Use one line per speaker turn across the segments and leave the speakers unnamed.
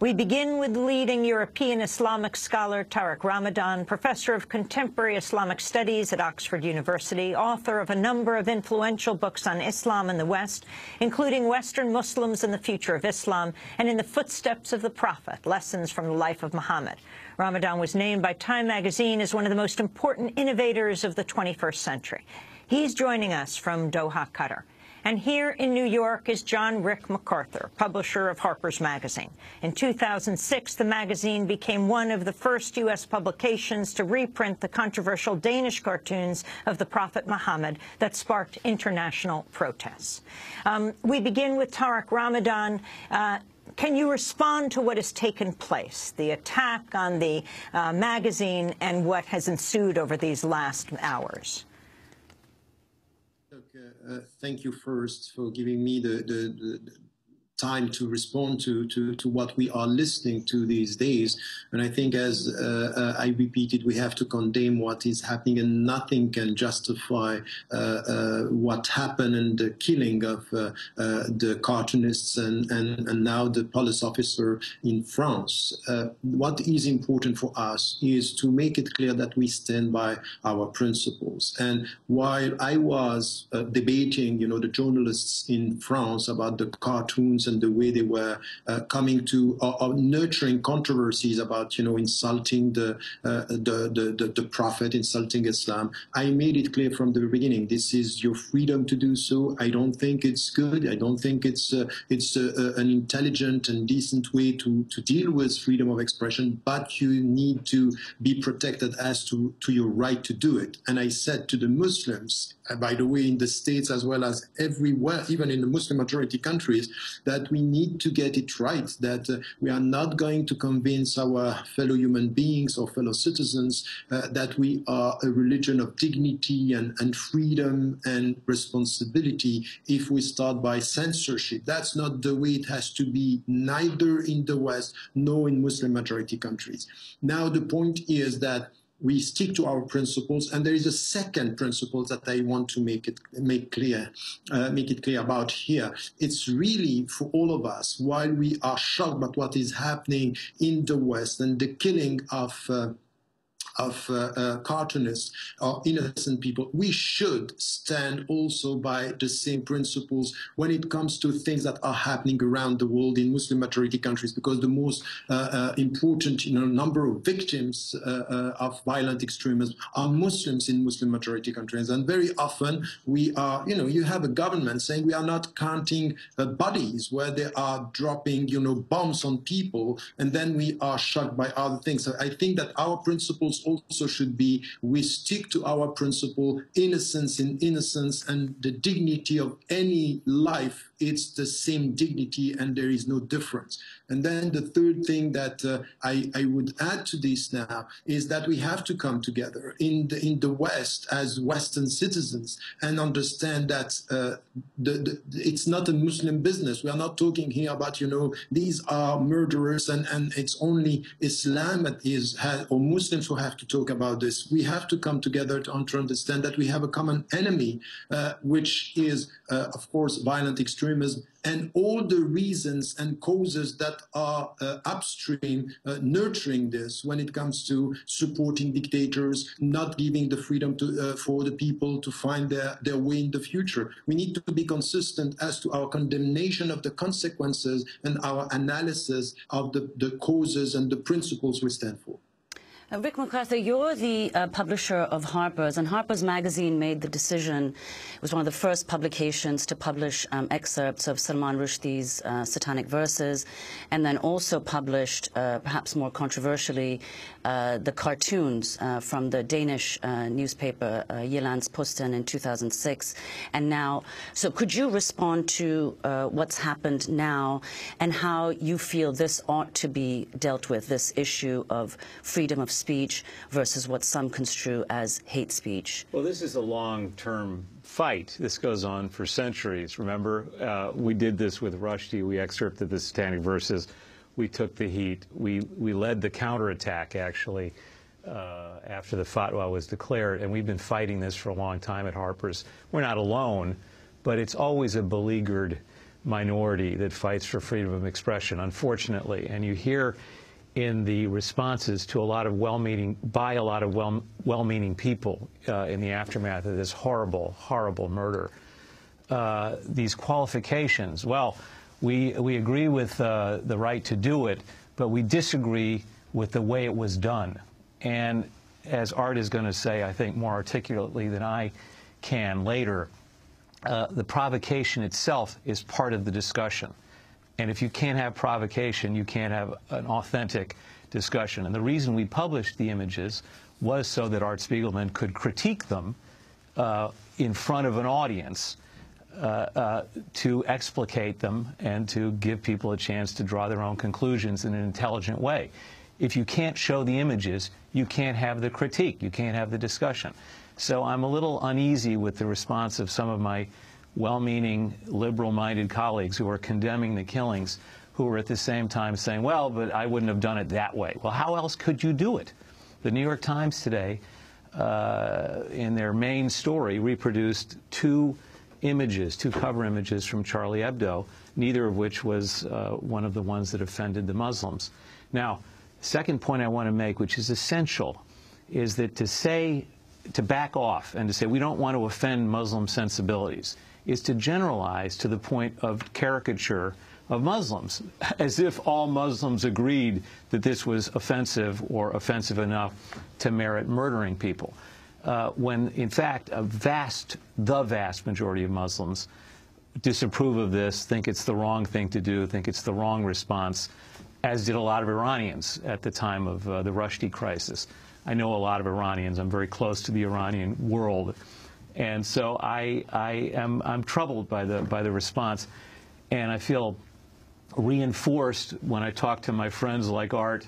We begin with leading European Islamic scholar Tariq Ramadan, professor of contemporary Islamic studies at Oxford University, author of a number of influential books on Islam in the West, including Western Muslims and the Future of Islam, and In the Footsteps of the Prophet, Lessons from the Life of Muhammad. Ramadan was named by Time magazine as one of the most important innovators of the 21st century. He's joining us from Doha, Qatar. And here in New York is John Rick MacArthur, publisher of Harper's Magazine. In 2006, the magazine became one of the first U.S. publications to reprint the controversial Danish cartoons of the Prophet Muhammad that sparked international protests. Um, we begin with Tariq Ramadan. Uh, can you respond to what has taken place, the attack on the uh, magazine and what has ensued over these last hours?
Uh, thank you first for giving me the, the, the time to respond to, to, to what we are listening to these days. And I think, as uh, uh, I repeated, we have to condemn what is happening, and nothing can justify uh, uh what happened and the killing of uh, uh, the cartoonists and, and, and now the police officer in France. what is important for us is to make it clear that we stand by our principles. And while I was debating, you know, the journalists in France about the cartoons and the way they were uh, coming to or, or, nurturing controversies about you know insulting the, uh, the, the, the the prophet, insulting Islam. I made it clear from the beginning. This is your freedom to do so. I don't think it's good. I don't think it's uh, it's uh, uh, an intelligent and decent way to to deal with freedom of expression. But you need to be protected as to to your right to do it. And I said to the Muslims, uh, by the way, in the states as well as everywhere, even in the Muslim majority countries, that that we need to get it right, that uh, we are not going to convince our fellow human beings or fellow citizens uh, that we are a religion of dignity and, and freedom and responsibility if we start by censorship. That's not the way it has to be, neither in the West nor in Muslim majority countries. Now, the point is that we stick to our principles. And there is a second principle that I want to make it make clear, uh, make it clear about here. It's really for all of us. While we are shocked about what is happening in the West and the killing of uh, of uh, uh, cartoonists or innocent people, we should stand also by the same principles when it comes to things that are happening around the world in Muslim majority countries, because the most uh, important you know, number of victims of violent extremism are Muslims in Muslim majority countries. And very often we are, you know, you have a government saying we are not counting bodies where they are dropping, you know, bombs on people, and then we are shocked by other things. So I think that our principles also should be we stick to our principle innocence in innocence and the dignity of any life it's the same dignity and there is no difference. And then the third thing that uh, I, I, would add to this now is that we have to come together in the, in the West as Western citizens and understand that uh, the, the, it's not a Muslim business. We are not talking here about, you know, these are murderers and, and it's only Islam that is, or Muslims who have to talk about this. We have to come together to, understand that we have a common enemy, uh, which is, uh, of course, violent extremism extremism and all the reasons and causes that are uh, upstream uh, nurturing this when it comes to supporting dictators, not giving the freedom to, uh, for the people to find their, their way in the future. We need to be consistent as to our condemnation of the consequences and our analysis of the, the causes and the principles we stand for.
Uh, Rick MacArthur, you're the uh, publisher of Harper's, and Harper's Magazine made the decision, it was one of the first publications to publish um, excerpts of Salman Rushdie's uh, Satanic Verses, and then also published, uh, perhaps more controversially, uh, the cartoons uh, from the Danish newspaper uh, Jyllands-Posten in 2006. And now, so could you respond to what's happened now and how you feel this ought to be dealt with, this issue of freedom of speech versus what some construe as hate speech?
Well, this is a long-term fight. This goes on for centuries. Remember, uh, we did this with Rushdie. We excerpted the Satanic Verses. We took the heat. We, we led the counterattack, actually, uh, after the fatwa was declared. And we've been fighting this for a long time at Harper's. We're not alone, but it's always a beleaguered minority that fights for freedom of expression, unfortunately. And you hear in the responses to a lot of well-meaning, by a lot of well, well-meaning people uh, in the aftermath of this horrible, horrible murder, uh, these qualifications. Well, we, we agree with uh, the right to do it, but we disagree with the way it was done. And as Art is going to say, I think more articulately than I can later, uh, the provocation itself is part of the discussion. And if you can't have provocation, you can't have an authentic discussion. And the reason we published the images was so that Art Spiegelman could critique them uh, in front of an audience uh, uh, to explicate them and to give people a chance to draw their own conclusions in an intelligent way. If you can't show the images, you can't have the critique, you can't have the discussion. So I'm a little uneasy with the response of some of my well-meaning, liberal-minded colleagues who are condemning the killings, who are at the same time saying, well, but I wouldn't have done it that way. Well, how else could you do it? The New York Times today, uh, in their main story, reproduced two images, two cover images from Charlie Hebdo, neither of which was uh, one of the ones that offended the Muslims. Now, second point I want to make, which is essential, is that to say, to back off and to say we don't want to offend Muslim sensibilities is to generalize to the point of caricature of Muslims, as if all Muslims agreed that this was offensive or offensive enough to merit murdering people. Uh, when, in fact, a vast, the vast majority of Muslims disapprove of this, think it's the wrong thing to do, think it's the wrong response, as did a lot of Iranians at the time of uh, the Rushdie crisis. I know a lot of Iranians. I'm very close to the Iranian world. And so I, I am I'm troubled by the, by the response. And I feel reinforced when I talk to my friends like Art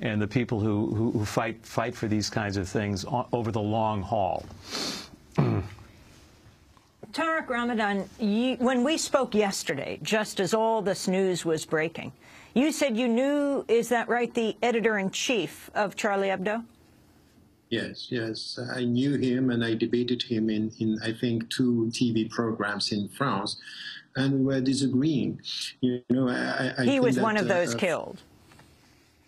and the people who, who, who fight, fight for these kinds of things over the long haul.
Tariq Ramadan, you, when we spoke yesterday, just as all this news was breaking, you said you knew, is that right, the editor-in-chief of Charlie Hebdo?
Yes, yes. I knew him and I debated him in, in I think, two TV programs in France, and we were disagreeing. You know, I, I
he was
that,
one of those
uh,
killed.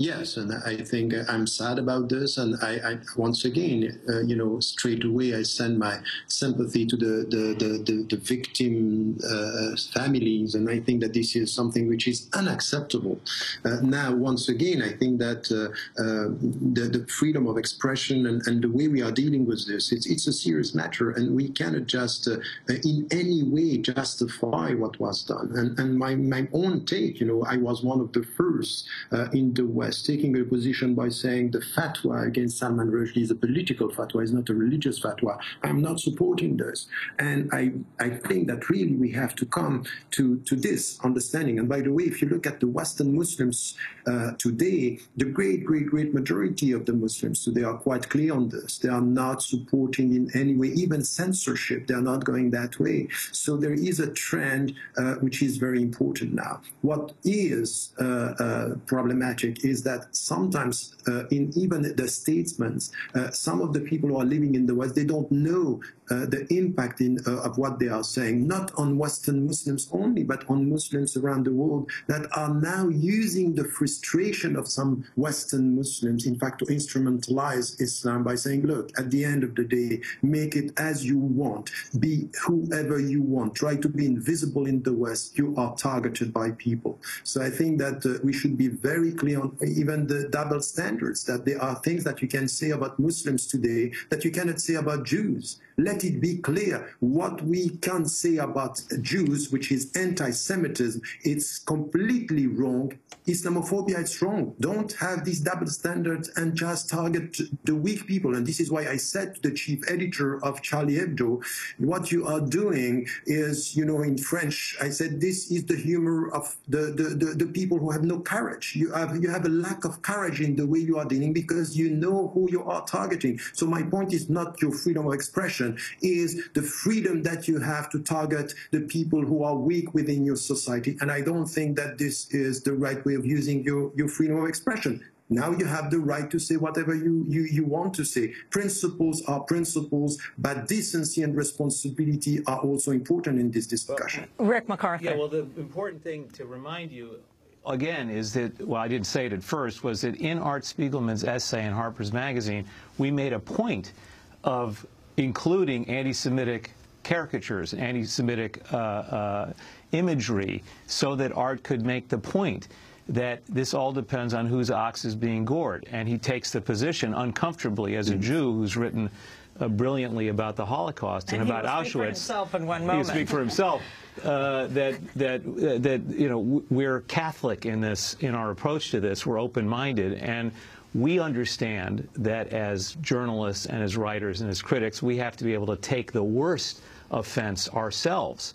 Yes, and I think I'm sad about this. And I, I once again, uh, you know, straight away, I send my sympathy to the the the, the, the victim uh, families, and I think that this is something which is unacceptable. Uh, now, once again, I think that uh, uh, the, the freedom of expression and, and the way we are dealing with this, it's it's a serious matter, and we cannot just uh, in any way justify what was done. And and my my own take, you know, I was one of the first in the West taking a position by saying the fatwa against Salman Rushdie is a political fatwa, is not a religious fatwa. I'm not supporting this. And I, I think that really we have to come to, to this understanding. And by the way, if you look at the Western Muslims uh, today, the great, great, great majority of the Muslims today are quite clear on this. They are not supporting in any way, even censorship. They are not going that way. So there is a trend uh, which is very important now. What is uh, uh problematic is that sometimes uh, in even the statements, uh, some of the people who are living in the West, they don't know uh, the impact in, uh, of what they are saying, not on Western Muslims only, but on Muslims around the world that are now using the frustration of some Western Muslims, in fact, to instrumentalize Islam by saying, look, at the end of the day, make it as you want, be whoever you want, try to be invisible in the West, you are targeted by people. So I think that uh, we should be very clear on even the double standards, that there are things that you can say about Muslims today that you cannot say about Jews let it be clear what we can say about Jews, which is anti-Semitism. It's completely wrong. Islamophobia is wrong. Don't have these double standards and just target the weak people. And this is why I said to the chief editor of Charlie Hebdo, what you are doing is, you know, in French, I said, this is the humor of the, the, the, the people who have no courage. You have, you have a lack of courage in the way you are dealing because you know who you are targeting. So my point is not your freedom of expression is the freedom that you have to target the people who are weak within your society. And I don't think that this is the right way of using your, your freedom of expression. Now you have the right to say whatever you, you, you want to say. Principles are principles, but decency and responsibility are also important in this discussion.
Rick MacArthur.
Yeah, well, the important thing to remind you again is that, well, I didn't say it at first, was that in Art Spiegelman's essay in Harper's Magazine, we made a point of including anti-Semitic caricatures, anti-Semitic uh, uh, imagery, so that art could make the point that this all depends on whose ox is being gored. And he takes the position uncomfortably as a Jew who's written uh, brilliantly about the Holocaust and,
And
about Auschwitz.
speak for himself in one
He speak for himself. Uh, that that uh, that you know we're Catholic in this in our approach to this. We're open-minded and. We understand that as journalists and as writers and as critics, we have to be able to take the worst offense ourselves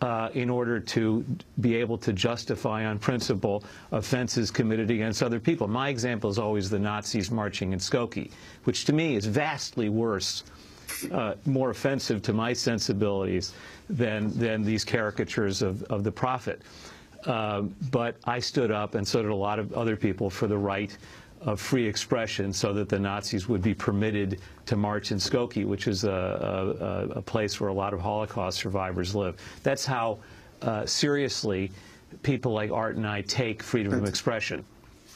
uh, in order to be able to justify on principle offenses committed against other people. My example is always the Nazis marching in Skokie, which to me is vastly worse, uh, more offensive to my sensibilities than, than these caricatures of, of the prophet. Um, but I stood up, and so did a lot of other people, for the right of free expression so that the Nazis would be permitted to march in Skokie, which is a, a, a place where a lot of Holocaust survivors live. That's how uh, seriously people like Art and I take freedom of expression.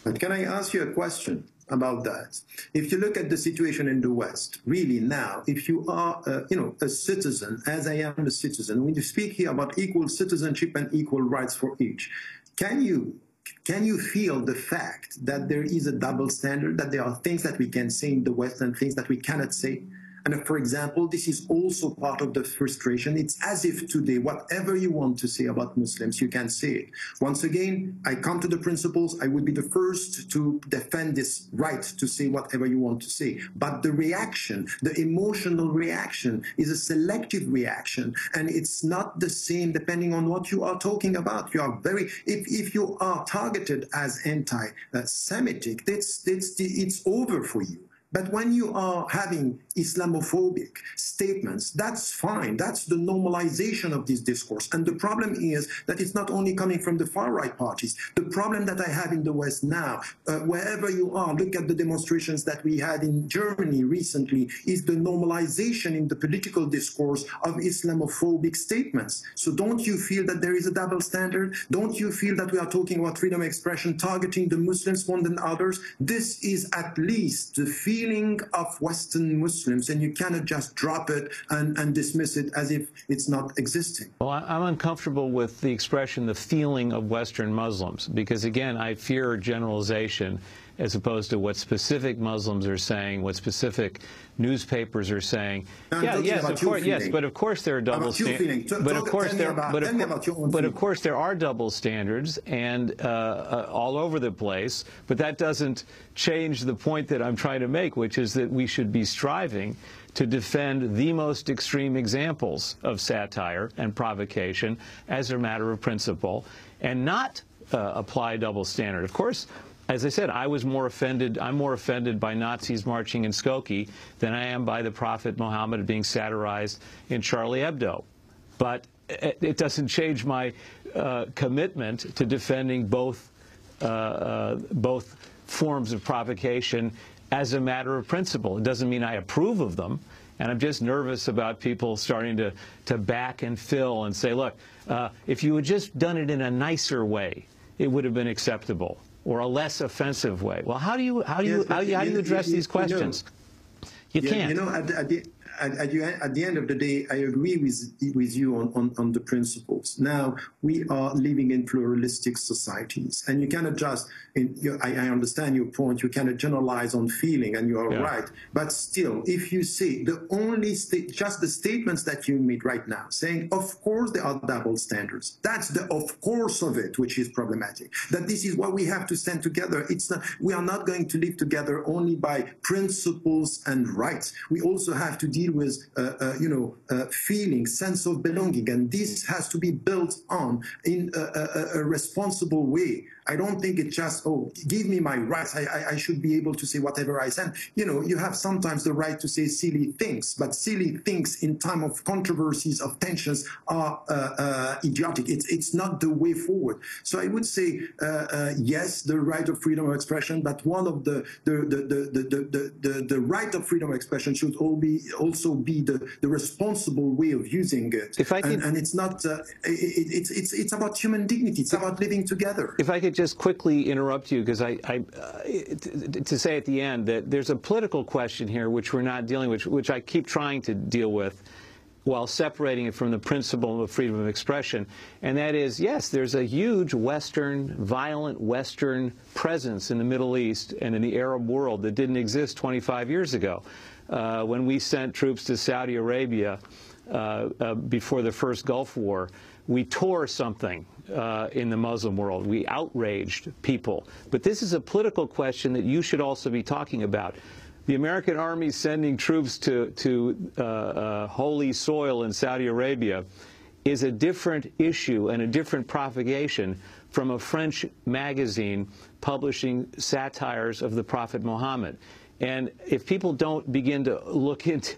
But can I ask you a question about that? If you look at the situation in the West, really now, if you are, uh, you know, a citizen, as I am a citizen, when you speak here about equal citizenship and equal rights for each, can you can you feel the fact that there is a double standard, that there are things that we can say in the West and things that we cannot say? And for example, this is also part of the frustration. It's as if today, whatever you want to say about Muslims, you can say it. Once again, I come to the principles. I would be the first to defend this right to say whatever you want to say. But the reaction, the emotional reaction, is a selective reaction. And it's not the same depending on what you are talking about. You are very, if, if you are targeted as anti Semitic, it's, it's, it's over for you. But when you are having Islamophobic statements, that's fine. That's the normalization of this discourse. And the problem is that it's not only coming from the far right parties. The problem that I have in the West now, uh, wherever you are, look at the demonstrations that we had in Germany recently, is the normalization in the political discourse of Islamophobic statements. So don't you feel that there is a double standard? Don't you feel that we are talking about freedom of expression targeting the Muslims more than others? This is at least the feeling of Western Muslims, and you cannot just drop it and, and dismiss it as if it's not existing.
Well, I'm uncomfortable with the expression, the feeling of Western Muslims, because again, I fear generalization as opposed to what specific Muslims are saying, what specific newspapers are saying.
I'm
yeah, yes, of course, yes, but of course there are double
About your feeling.
standards. But of course there,
about-
but
tell
of,
about your own
but of course there are double standards and uh, uh, all over the place. But that doesn't change the point that I'm trying to make, which is that we should be striving to defend the most extreme examples of satire and provocation as a matter of principle, and not uh, apply double standard. Of course. As I said, I was more offended. I'm more offended by Nazis marching in Skokie than I am by the Prophet Muhammad being satirized in Charlie Hebdo. But it, doesn't change my uh, commitment to defending both uh, uh, both forms of provocation as a matter of principle. It doesn't mean I approve of them. And I'm just nervous about people starting to, to back and fill and say, look, uh, if you had just done it in a nicer way, it would have been acceptable, or a less offensive way. Well, how do you how do you
Yes,
how, do you- how do
you-
address
you-
these
you know-
questions? You can't.
You know, at, at, the, at, at, the, at the end of the day, I agree with, with you on, on, on the principles. Now, we are living in pluralistic societies, and you cannot just, in, you, I, I understand your point, you cannot generalize on feeling, and you are
Yeah.
right. But still, if you see the only state, just the statements that you made right now, saying, of course there are double standards, that's the of course of it, which is problematic. That this is what we have to stand together. It's not, we are not going to live together only by principles and rights. We also have to deal with, uh, uh, you know, uh, feeling, sense of belonging, and this has to be built on in a, a, a responsible way. I don't think it's just, oh, give me my rights. I, I, I should be able to say whatever I send. You know, you have sometimes the right to say silly things, but silly things in time of controversies, of tensions are uh, uh, idiotic. It's, it's not the way forward. So I would say, uh, uh yes, the right of freedom of expression, but one of the, the, the, the, the, the, the, right of freedom of expression should all be, also be the, the responsible way of using it. If I could, and, and it's not, uh, it, it's, it's, it's about human dignity. It's about living together.
If I could just quickly interrupt you, because I, I uh, to say at the end that there's a political question here which we're not dealing with, which I keep trying to deal with while separating it from the principle of freedom of expression. And that is, yes, there's a huge Western, violent Western presence in the Middle East and in the Arab world that didn't exist 25 years ago. Uh, when we sent troops to Saudi Arabia before the first Gulf War, we tore something uh, in the Muslim world. We outraged people. But this is a political question that you should also be talking about. The American army sending troops to, to uh, uh, holy soil in Saudi Arabia is a different issue and a different propagation from a French magazine publishing satires of the Prophet Muhammad. And if people don't begin to look into,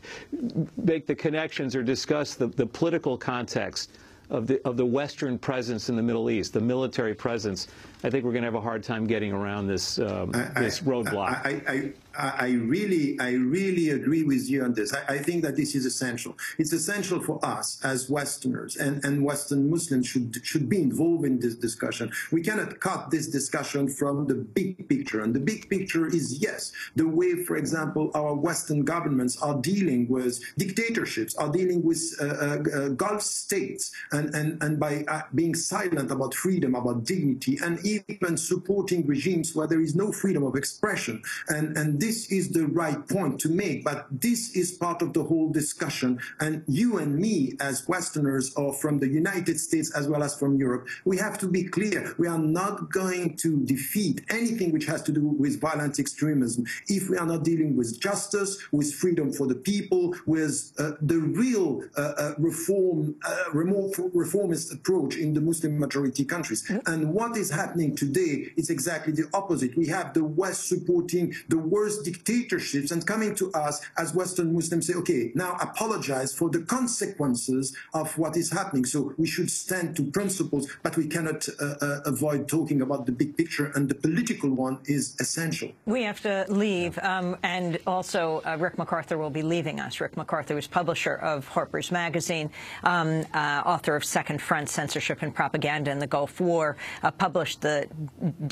make the connections or discuss the, the political context of the, of the Western presence in the Middle East, the military presence, I think we're going to have a hard time getting around this, um, I, this roadblock.
I, I, I really, I really agree with you on this. I, I, think that this is essential. It's essential for us as Westerners and, and Western Muslims should should be involved in this discussion. We cannot cut this discussion from the big picture. And the big picture is yes, the way, for example, our Western governments are dealing with dictatorships, are dealing with uh, uh, uh Gulf states, and and and by uh, being silent about freedom, about dignity, and even supporting regimes where there is no freedom of expression, and and this is the right point to make, but this is part of the whole discussion. And you and me, as Westerners or from the United States as well as from Europe, we have to be clear. We are not going to defeat anything which has to do with violent extremism if we are not dealing with justice, with freedom for the people, with uh, the real uh, uh, reform, uh, reformist approach in the Muslim majority countries. And what is happening today is exactly the opposite. We have the West supporting the worst dictatorships and coming to us as Western Muslims say, okay, now apologize for the consequences of what is happening. So we should stand to principles, but we cannot uh, uh, avoid talking about the big picture, and the political one is essential.
We have to leave, um, and also uh, Rick MacArthur will be leaving us. Rick MacArthur is publisher of Harper's Magazine, um, uh, author of Second Front, Censorship and Propaganda in the Gulf War, uh, published the,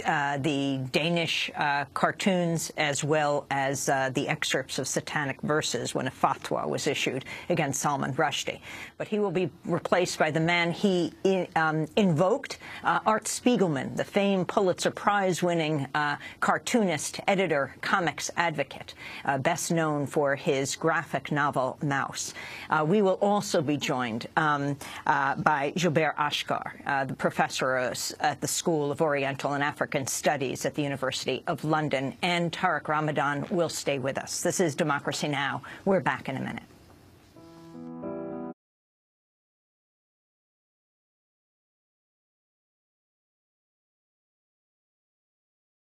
uh, the Danish cartoons as well as uh, the excerpts of satanic verses when a fatwa was issued against Salman Rushdie. But he will be replaced by the man he um, invoked, uh, Art Spiegelman, the famed Pulitzer Prize-winning uh, cartoonist, editor, comics advocate, uh, best known for his graphic novel Maus. Uh, we will also be joined um, uh, by Gilbert Achcar, the professor at the School of Oriental and African Studies at the University of London, and Tariq Ramadan will stay with us. This is Democracy Now! We're back in a minute.